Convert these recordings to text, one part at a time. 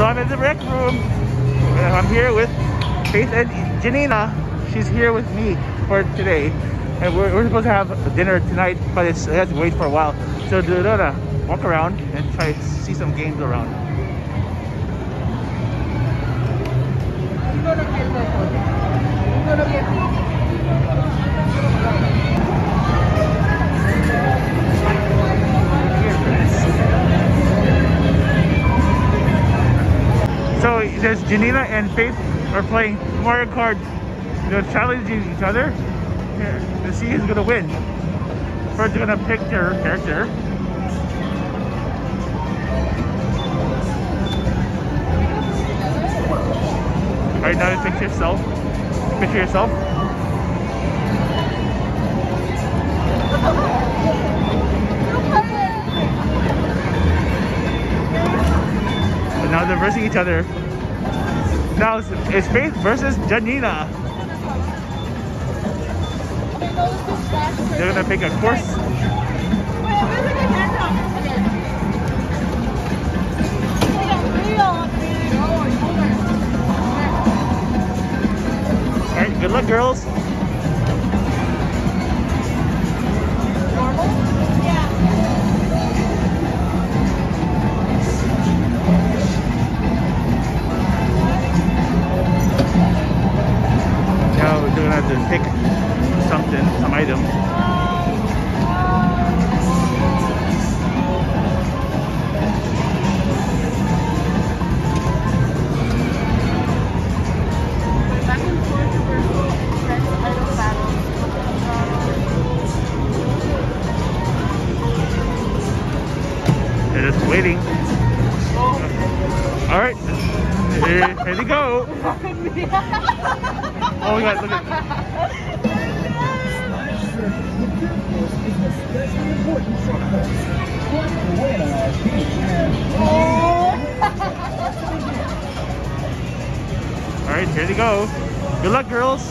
So I'm in the rec room. I'm here with Faith and Janina. She's here with me for today. And we're, we're supposed to have dinner tonight, but it's, I have to wait for a while. So we're gonna walk around and try to see some games around. So there's Janina and Faith are playing Mario Kart. They're challenging each other here to see who's gonna win. First, they're gonna pick their character. Alright, now you pick yourself. Picture yourself. Now they're versing each other. Now it's, it's Faith versus Janina. They're gonna pick a course. Alright, good luck girls. Now they're gonna have to pick something, some item. They're just waiting. Oh. Alright. Here, here they go. Oh my god, look at Alright, here they go. Good luck, girls.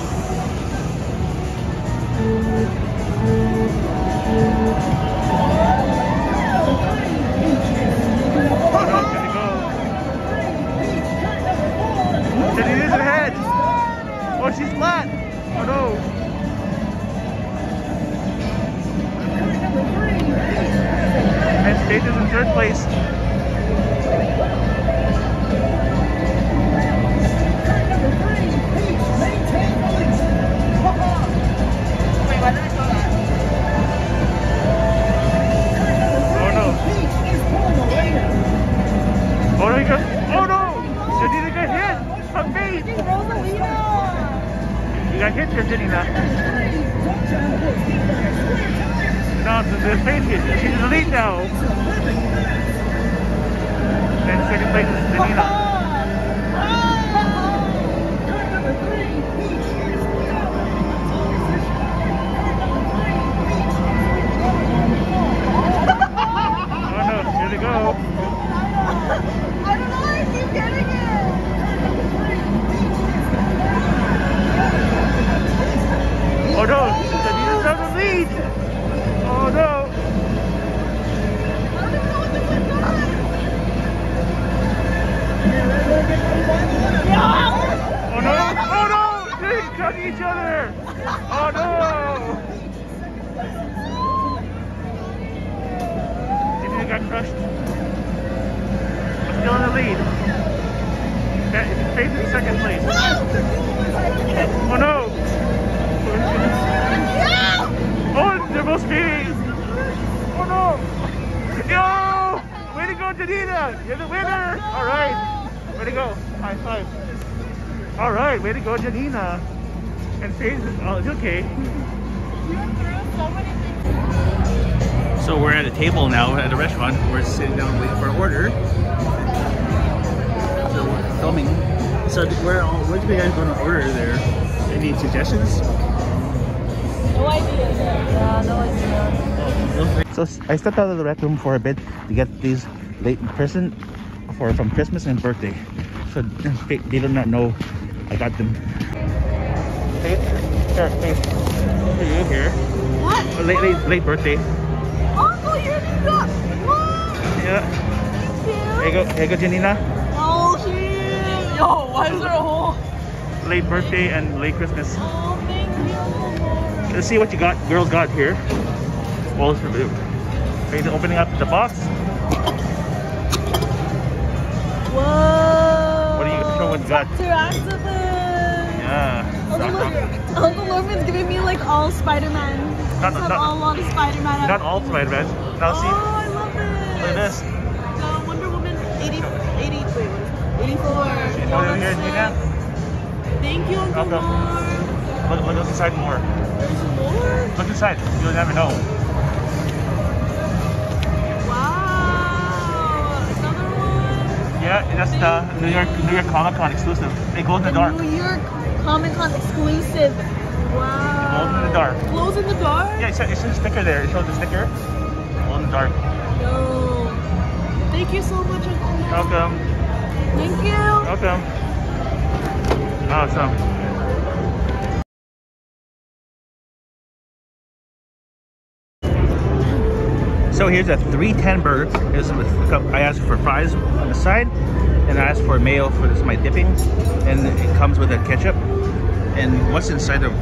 Oh Oh, she's flat. Oh no. And Faith is in third place. Oh no. Oh no, he goes. You there, Janina. No, the, Faith hit. She's the second place is Janina. So. So where all, what do you guys going to order there? Any suggestions? No idea. Yeah, no idea. So I stepped out of the rec room for a bit to get these late present for from Christmas and birthday. So they they do not know I got them. Faith, here, Faith, for you here. What? A late, late, late birthday. Uncle, you're the What? Yeah. Thank Here you go, here you go, Janina. Oh, Yo, why is there a hole? Late birthday and late Christmas. Oh, thank you. Let's see what you got, girls got here. Well, it's. Ready to opening up the box? Whoa. What do you show what you got? Dr. Octopus. Yeah. Uncle, Logan, Uncle Logan's giving me like all Spider-Man. Not- not- all lot of Spider-Man. Not all Spider-Man. Now see, Oh, I love it. look at this. The Wonder Woman 80, 80, wait, what is it? 84. See, Yo, over here, that's see Thank you, Uncle Welcome. Mark. Look, look inside more. There's more? Look inside. You'll never know. Wow. Another one. Yeah, that's the New York New York Comic Con exclusive. They glow in the dark. New York Comic Con exclusive. Wow. Glow in the dark. Glows in the dark? Yeah, it it says sticker there. It shows the sticker. Glow in the dark. Yo. Thank you so much, Uncle Mark. Welcome. Thank you. Welcome. Awesome. So here's a 310 burger. Here's with a cup- I asked for fries on the side, and I asked for mayo for this my dipping, and it comes with a ketchup. And what's inside of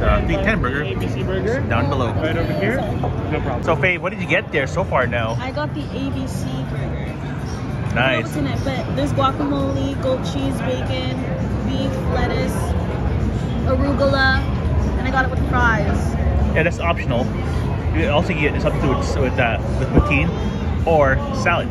the 310 burger? ABC burger. Down below. Right over here. No problem. So Faye, what did you get there so far now? I got the ABC burger. I Nice. what's in it, but there's guacamole, goat cheese, bacon, beef, lettuce, arugula, and I got it with fries. Yeah, that's optional. You also get something with with uh, with poutine or salad.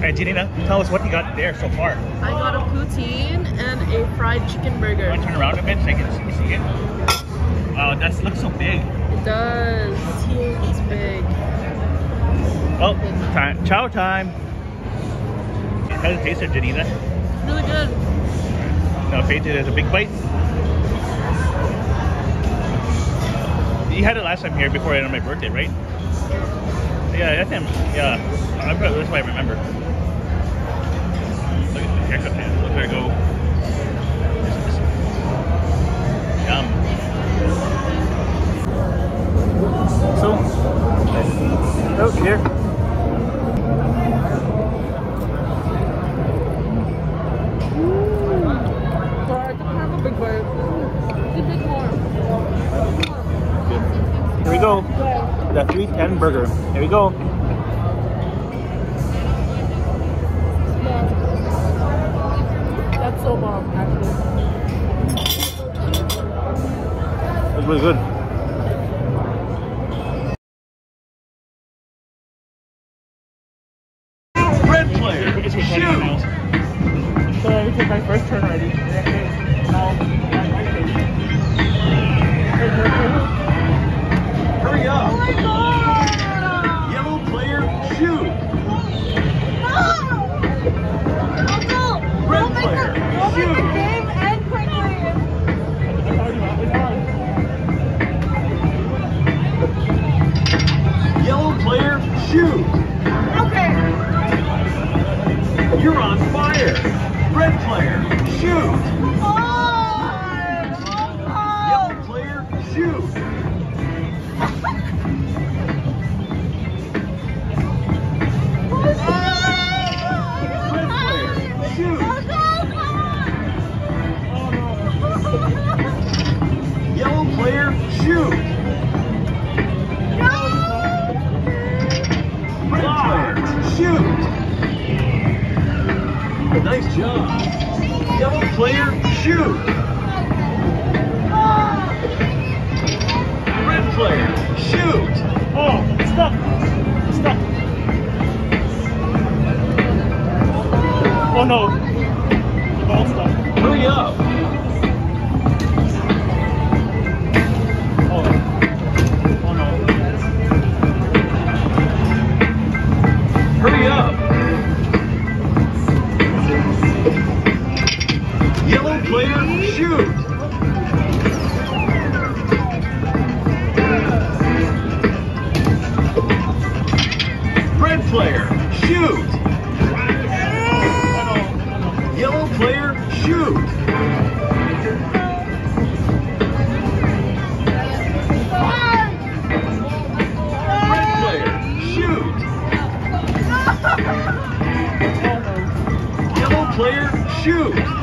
Hey, Janina, tell us what you got there so far. I got a poutine and a fried chicken burger. Want to turn around a bit so I can see, see it? Wow, that looks so big. It does. It's huge. It's big. Oh, time, chow time. How does it taste Janina? Really good. No, Faith it as a big bite. You had it last time here before I had my birthday, right? Yeah, that's him. Yeah, I, that's why I remember. Look at the haircut, man. Look, I go. Yum. So, oh, here. Go. The 310 burger. Here we go. That's so bomb, actually. It's really good. Nice job! Yellow player, shoot! Red player, shoot! Oh, stuck. Stuck. Oh no. The ball's stuck. Hurry up! Oh. Oh no. Hurry up! Player, shoot! Player, shoot! Yellow player, shoot! Red player, shoot! Yellow player, shoot.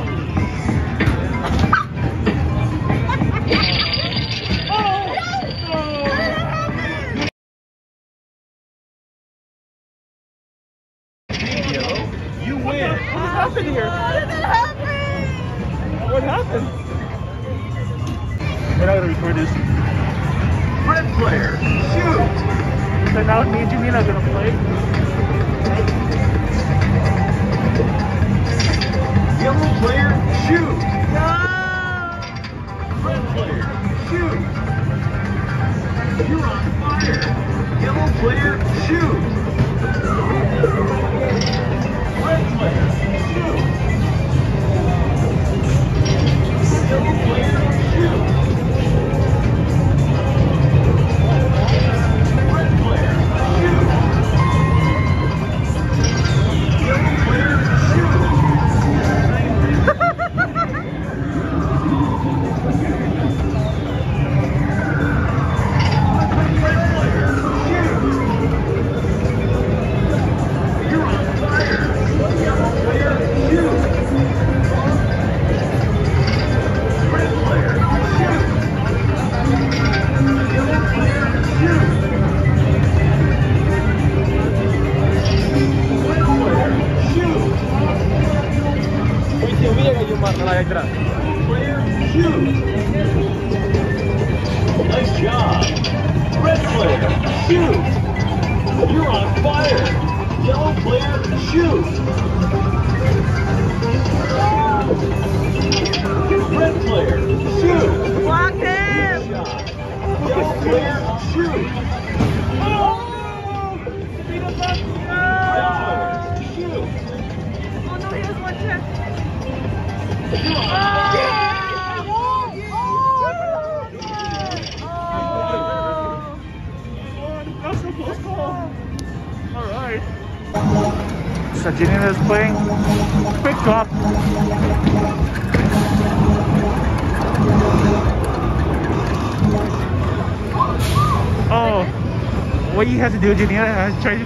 Oh, what you have to do, Janina, uh, try to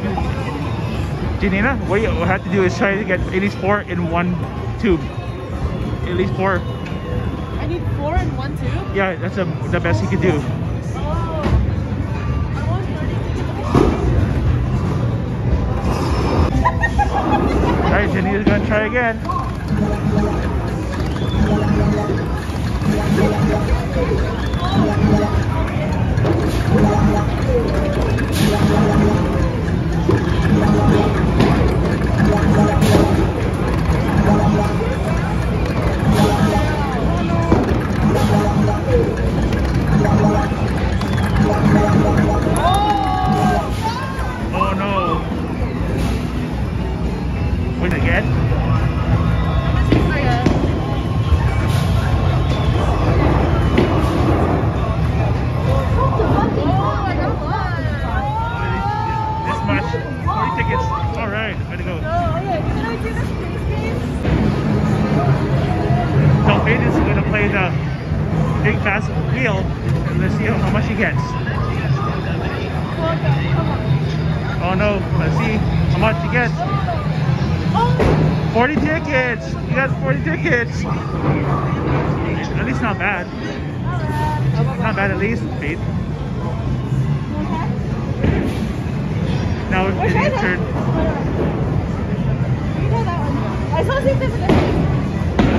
Janina, what you have to do is try to get at least four in one tube. At least four. I need four and one tube? Yeah, that's a, the best you could do. Oh. I want 30. Alright, Janina's gonna try again. Oh Is gonna play the big fast wheel and let's see how, how much he gets. Oh no, let's see how much he gets. 40 tickets! You got 40 tickets! At least not bad. Not bad at least, Faith. Now it's your turn. I saw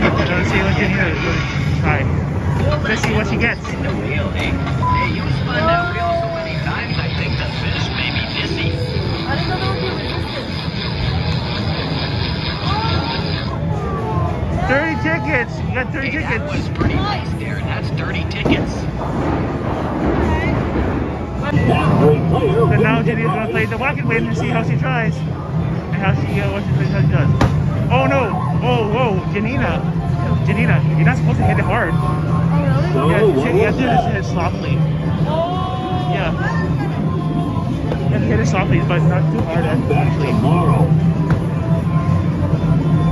Let's see what is going to try. Let's see what she gets. 30 tickets! You got 30 Hey, that was tickets! pretty nice, Darren. That's 30 tickets. So now Janina's going to play the walking wave and see how she tries. And how she, uh, what she, how she does. Oh no! Oh, whoa, Janina. Janina, you're not supposed to hit it hard. Oh, really? Yeah, you what you have to hit it softly. Oh! Yeah. You have to hit it softly, but not too hard actually. tomorrow.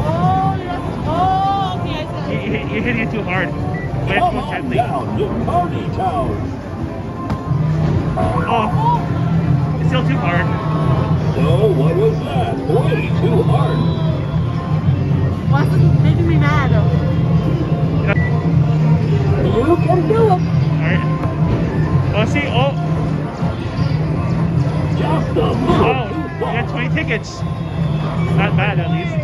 Oh, oh, okay, I see. you, you're hitting it too hard. But it's too gently. down to Party Town. Oh, it's still too hard. So what was that? Way too hard. Why is making me mad? You can do it. Alright. Oh, see, oh. Just a Oh, we got 20 tickets. Not bad, at least.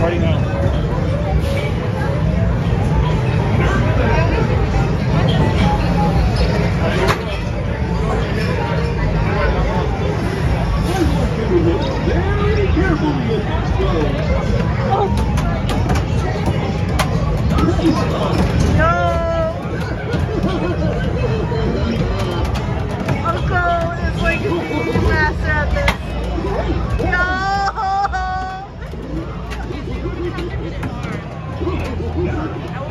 Party now. Yeah master at this. No! Votes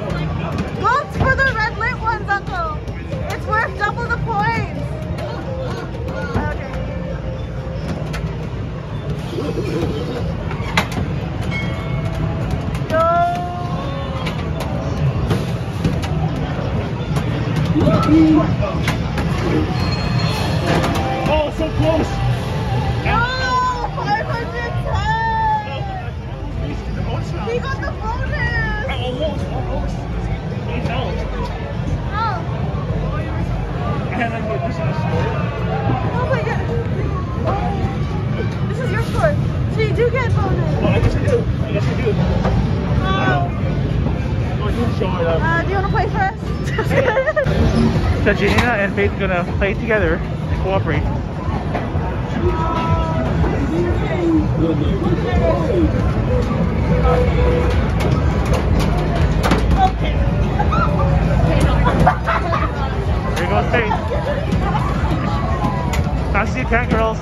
Oh, so close. No! 510! He got the bonus! Almost, almost. He's out. Oh, And I like this is oh my god. This is your score. So you do get bonus. Well, I guess I do. I guess I do. Oh. Oh, you show it up. Uh, do you want to play us? So Janina and Faith are gonna play together and cooperate. There goes Faith. Fast as you girls.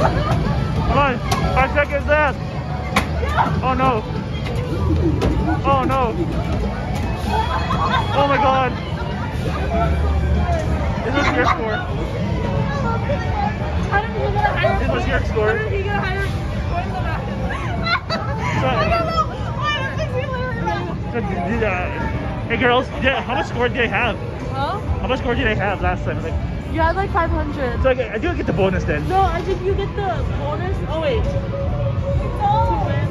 Come on, five seconds left. Oh no. Oh no. Oh my god. This was your score. How did he get a higher This was your score. How did he get a higher score than that? I don't know. Why does this feel like So, did, uh, Hey girls, yeah, how much score did I have? Huh? How much score did I have last time? Like, You had like 500. so I, get- I do get the bonus then. No, I think you get the bonus. Oh wait.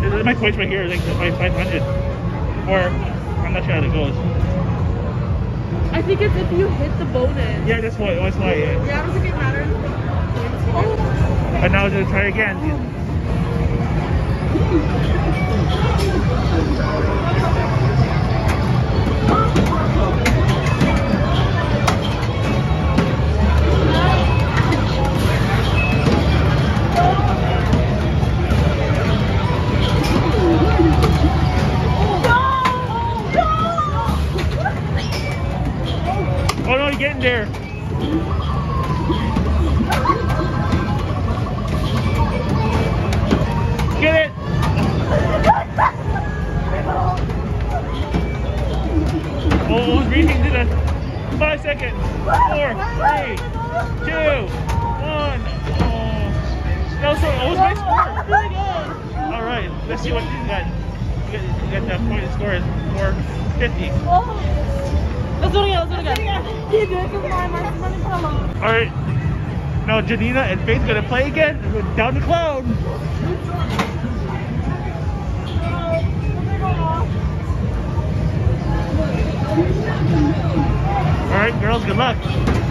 This is my points right here, like my 500. Or, I'm not sure how it goes. I think it's if you hit the bonus. Yeah, that's why, that's why. Yeah. Yeah, I don't think it matters. Oh. But now I'm gonna try again. Oh Oh, no, you're getting there. Get it! Oh, breathing to the five seconds. Four, three, two, one. Oh, that was, that was my score. Really good. All right, let's see what you got. You got, you got the point score is 450. Let's do it again. Let's do it again. You do it because my mind's running for long. All right. Now Janina and Faith gonna play again. Down the cloud. All right, girls, good luck.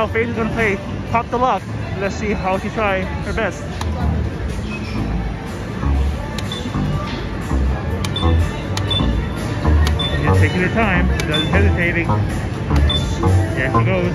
Now Faith is gonna play Pop the Lock. Let's see how she try her best. Just taking her time, doesn't hesitating. There she goes.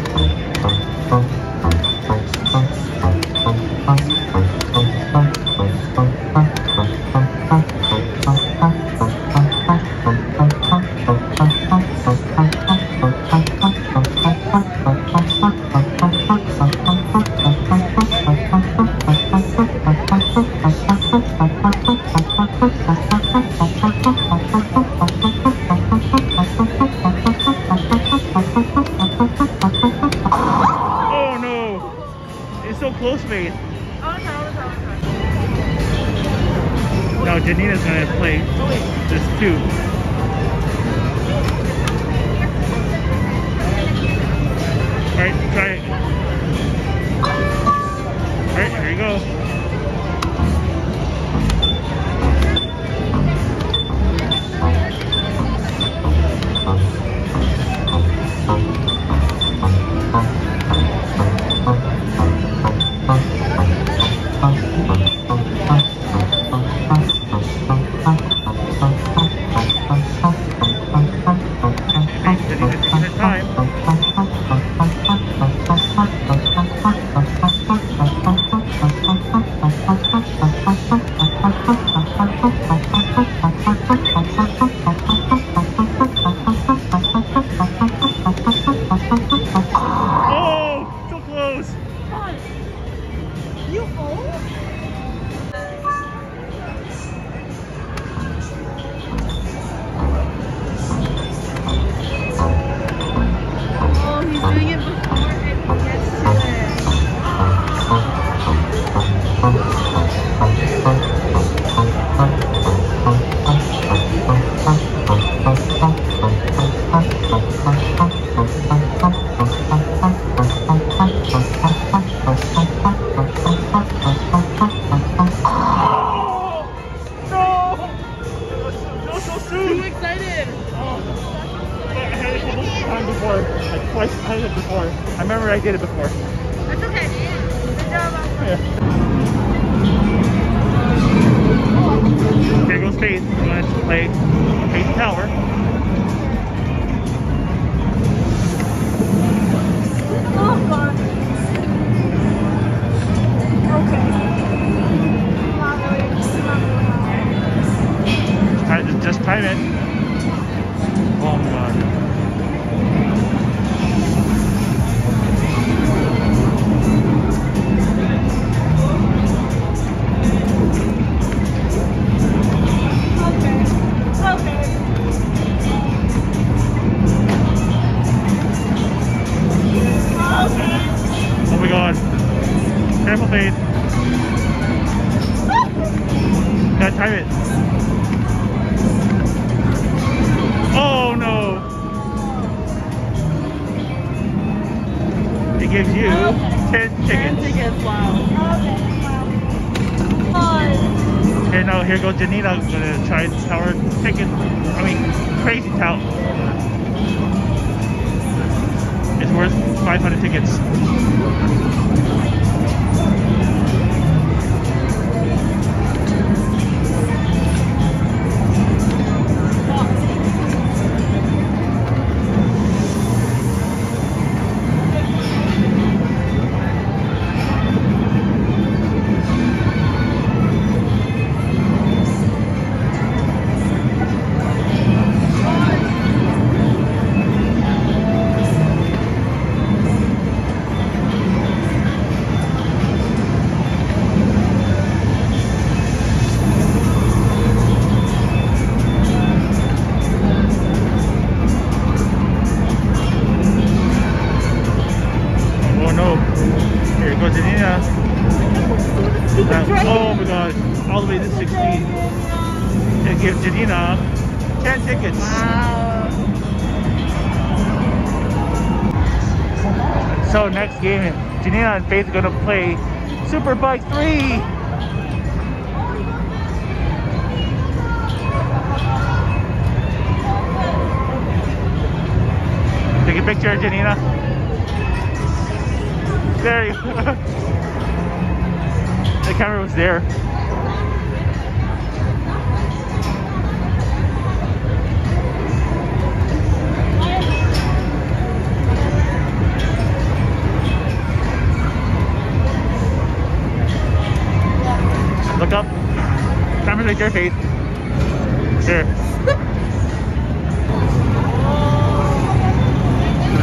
Gives you 10 Ten tickets. tickets. Wow. Okay. Wow. Okay, now here goes Janina. I'm Gonna try to tower ticket. I mean, crazy tower. It's worth 500 tickets. Oh my god. All the way to 16. It gives Janina 10 tickets. Wow. So next game, Janina and Faith are gonna play Super Bike 3. Take a picture, Janina. There you The camera was there. Look up. Camera's right there, Faith. There.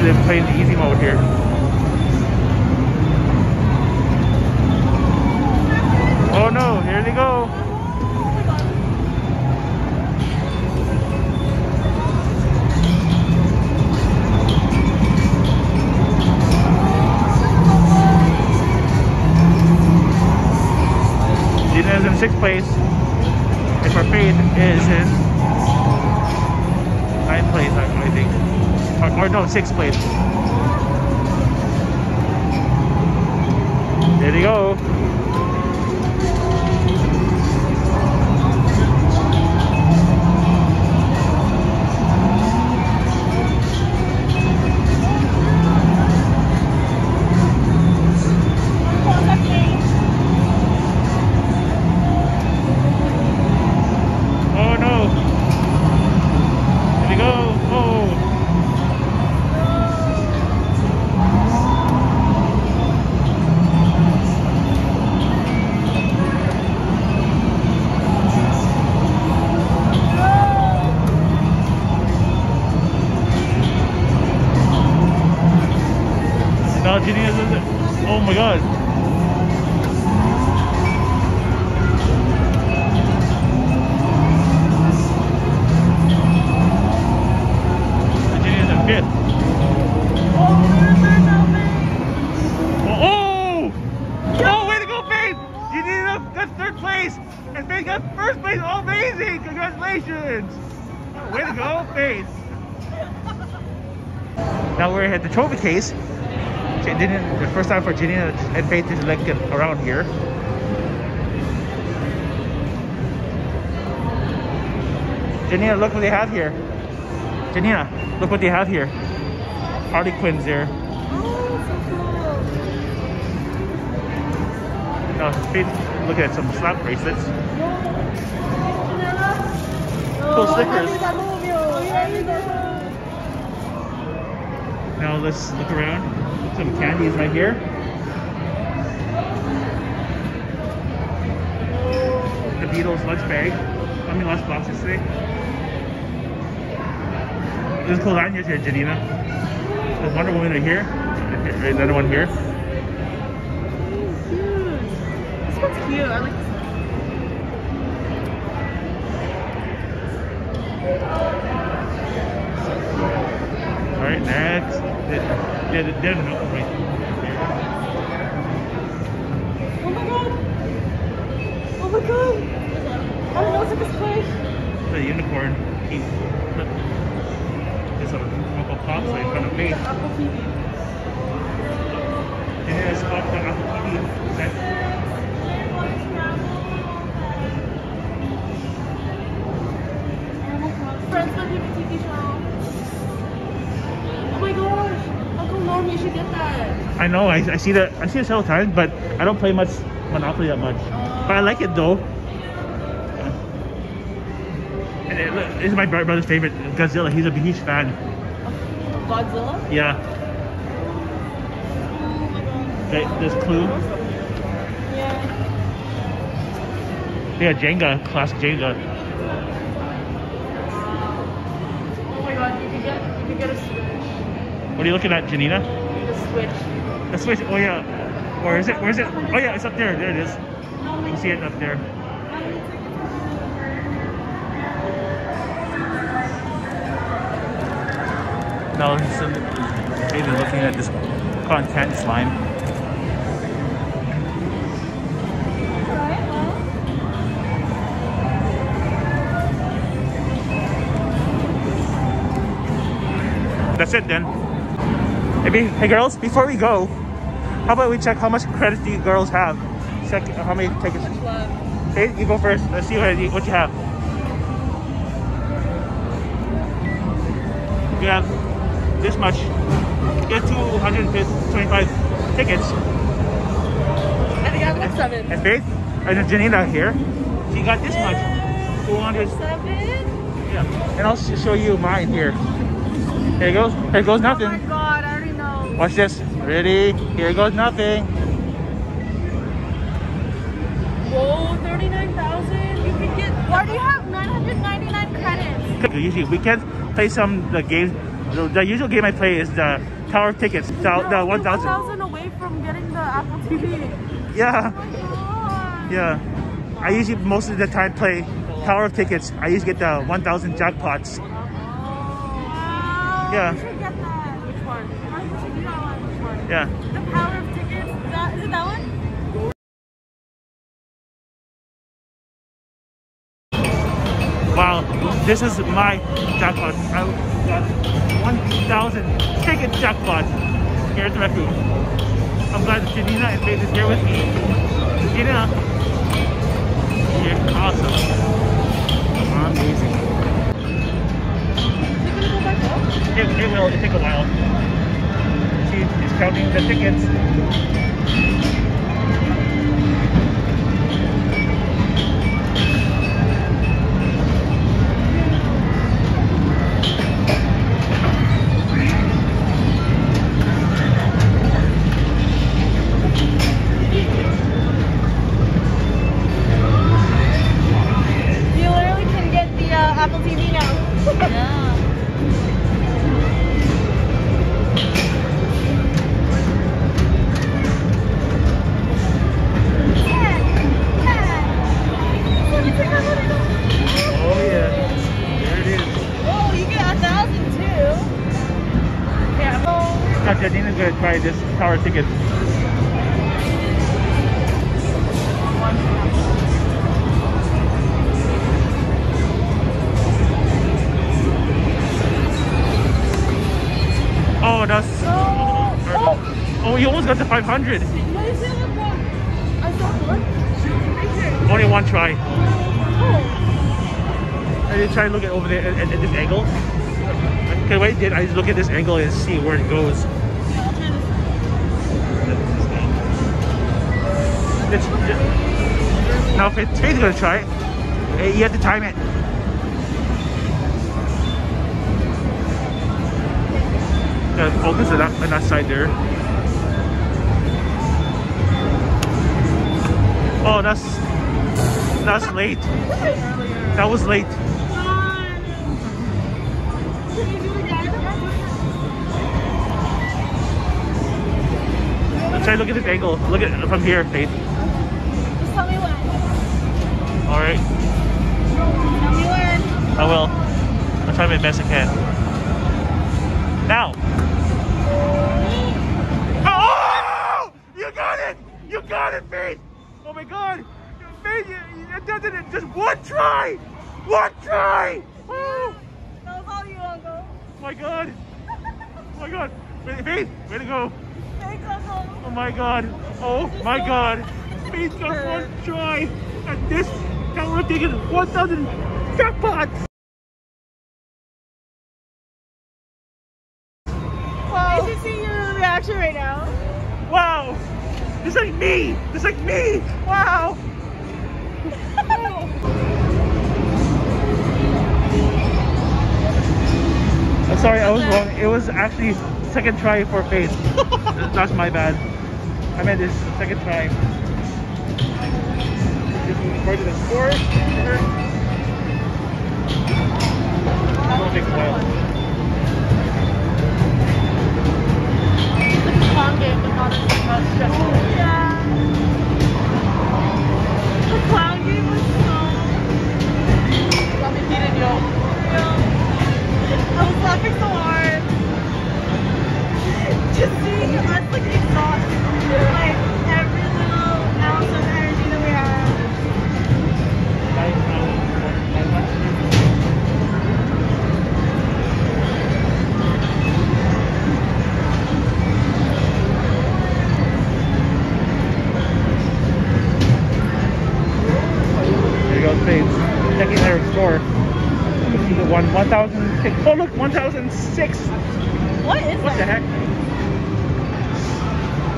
They're playing the easy mode here. No, here they go. Gina is in sixth place. And for Faith is in ninth place, I, I think. Or, or no, sixth place. Trophy case. J- Didn't the first time for Jenny and Faith to like get around here. Janina, look what they have here. Janina, look what they have here. Harley Quinn's there. Oh, now oh, Faith, look at some slap bracelets. Cool stickers. Now let's look around. Some candies right here. The Beatles lunch bag. How many lunch boxes today? There's cool lanyards here, Janina. There's Wonder Woman right here. There's another one here. This one's cute. I like this one. Alright, next. Yeah, there's another one right. Oh my god! Oh my god! I don't know, it's like a squish. The unicorn. He, there's a Funko Pop so in front of me. Apple TV. And there's a Apple TV. That's- Friends, the TV show. My gosh! Uncle Norm, you should get that. I know, I, I see that I see it several times, but I don't play much Monopoly that much. But I like it though. And it, look, this is my brother's favorite, Godzilla. He's a huge fan. Godzilla? Yeah. My There's Clue. Yeah. Yeah, Jenga, classic Jenga. Oh my god, you could get you could get a. What are you looking at, Janina? The switch. The Switch. Oh yeah. Or is it? Where is it? Oh yeah, it's up there. There it is. You can see it up there. Now, maybe looking at this content slime. That's it then. Maybe, hey girls, before we go, how about we check how much credit do you girls have? Check uh, how many tickets. Hey, you go first. Let's see what you, what you have. You have this much. You Get 225 tickets. I think I have like seven. And Faith and Janina here, she got this much. 200. Seven? Yeah. And I'll show you mine here. It goes. Here goes Oh nothing. god, I already know. Watch this. Ready? Here goes nothing. Whoa, 39,000? You can get. Why do you have 999 credits? Usually weekends, play some the games. The, the usual game I play is the Tower of Tickets. The, the 1000. 1,000 away from getting the Apple TV. Yeah. Oh my god. Yeah. I usually most of the time play Tower of Tickets. I usually get the 1000 jackpots. Oh, wow. Yeah. You should get that. Which one? Why should you do that one? Which one? Yeah. The Tower of Tickets. Is, that, is it that one? Wow, this is my jackpot. I got 1,000 ticket jackpot here at the room. I'm glad that Janina and Faith is here with me. Janina, you're awesome. Amazing. It, it will it take a while. Counting the tickets. Ticket. Oh, that's. Oh. Oh, you almost got 500. The one. I saw one. Right here. Only one try. I did try to look at over there at, at, this angle. Okay, wait, did I just look at this angle and see where it goes? It's, now, if it's Faith's gonna try it, you have to time it. Gotta focus on oh, that, on that side there. Oh, that's that's late. That was late. Try look at this angle. Look at it from here, Faith. Just tell me when. All right, Tell me when. I will. I'll try my best I can. Now. Oh! You got it! You got it, Faith! Oh my God! Faith, you, you did it! Just one try! One try! Oh That was all you, Uncle. my God! Oh my God! Faith, Faith, way to go! Oh my god. Oh my god. Faith got one try. And this of ticket 1,000 jackpot. Wow. You should see your reaction right now. Wow. This like me. This like me. Wow. I'm sorry, I was wrong. It was actually second try for Faith. That's my bad. I meant this second try. Just recorded the score. It'll take a while. Yo. I was so hard. Just seeing us like exhaust like every little ounce of energy that we have. There you go, Faith. Checking their score. You see the one 1,006. Oh, look, 1,006. What is What the heck?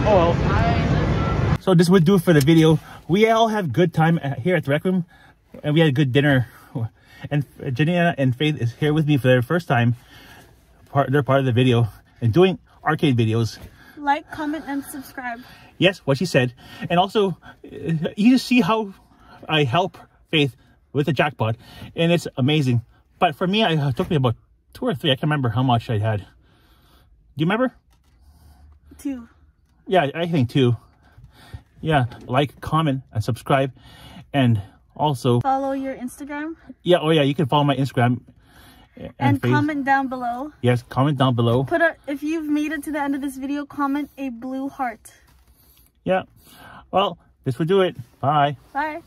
Oh well. So this would do it for the video. We all have good time here at the rec room, and we had a good dinner. And Janina and Faith is here with me for their first time. Part they're part of the video and doing arcade videos. Like, comment, and subscribe. Yes, what she said, and also uh, you just see how I help Faith with the jackpot, and it's amazing. But for me, I, it took me about two or three. I can't remember how much I had. Do you remember? Two. Yeah, I think too. Yeah, like, comment, and subscribe, and also, Follow your Instagram yeah, oh yeah, you can follow my Instagram and, and comment down below. Yes, comment down below. Put a if you've made it to the end of this video, comment a blue heart. Yeah. Well, this would do it. Bye. Bye.